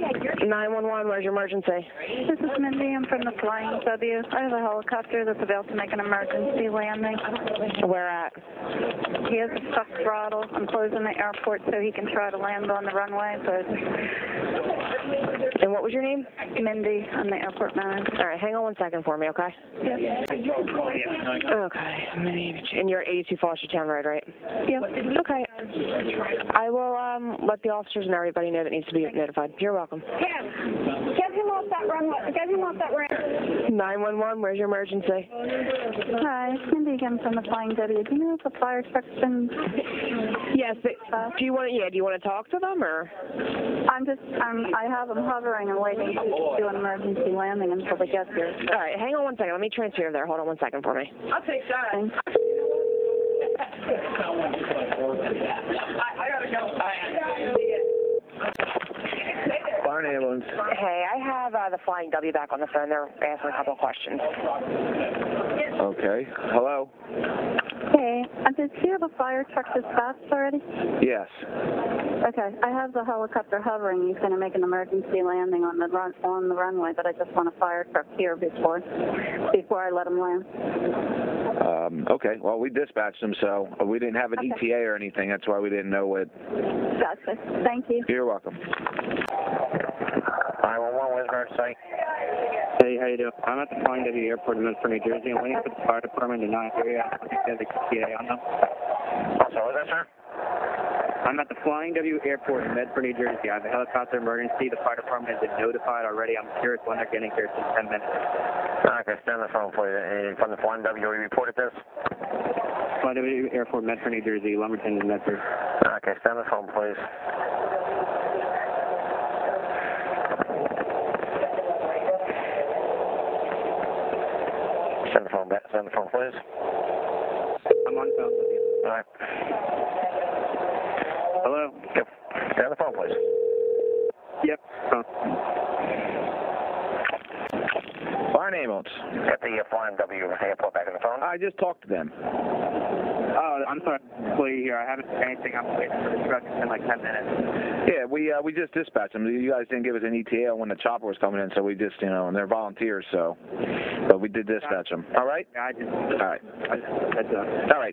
911, where's your emergency? This is Mindy. I'm from the Flying W. I have a helicopter that's about to make an emergency landing. Where at? He has a stuck throttle. I'm closing the airport so he can try to land on the runway, but was your name? Mindy, I'm the airport manager. All right, hang on one second for me, okay? Okay. And you're at 82 Fostertown Road, right? Yeah. Okay. I will um, let the officers and everybody know that needs to be notified. You're welcome. Cam, get him off that runway. Get him off that ramp. 911, where's your emergency? Hi, Mindy again from the Flying W. Do you know if the fire truck's been... Yes. But do you want to? Yeah. Do you want to talk to them or? I'm just, um, I have them hovering and waiting to do an emergency landing until they get here. All right. Hang on one second. Let me transfer you there. Hold on one second for me. I'll take that. Thanks. I, I gotta go. Fire ambulance. Hey, I have uh, the Flying W back on the phone. They're asking a couple of questions. Okay. Hello? Hey, uh, did you have a fire truck dispatched already? Yes. Okay, I have the helicopter hovering. He's going to make an emergency landing on the run on the runway, but I just want a fire truck here before before I let him land. Um, okay. Well, we dispatched them, so we didn't have an Okay. ETA or anything. That's why we didn't know what. Gotcha. Thank you. You're welcome. 911, where's emergency? How you doing? I'm at the Flying W Airport in Medford, New Jersey. I'm waiting for the fire department to not area. I think the TA on them. I'm sorry, was that, sir? I'm at the Flying W Airport in Medford, New Jersey. I have a helicopter emergency. The fire department has been notified already. I'm curious when they're getting here. It's in 10 minutes. Okay, stay on the phone, please. Uh, From the Flying W, we reported this? Flying W Airport, Medford, New Jersey. Lumberton in Medford. Okay, stay on the phone, please. Stay on the phone, back. Stay on the phone, please. I'm on phone with you. All right. Hello? Yep. Stay on the phone, please. Yep. Phone. Fire and ambulance. Get the uh, Flying W airport back on the phone. I just talked to them. I'm sorry. Employee here. I haven't seen anything. I'm waiting for the truck. It's like 10 minutes. Yeah, we uh, we just dispatched them. You guys didn't give us an ETA when the chopper was coming in, so we just, you know, and they're volunteers, so. But we did dispatch them. All right? Yeah, I just... All right. I just... Heads up. All right.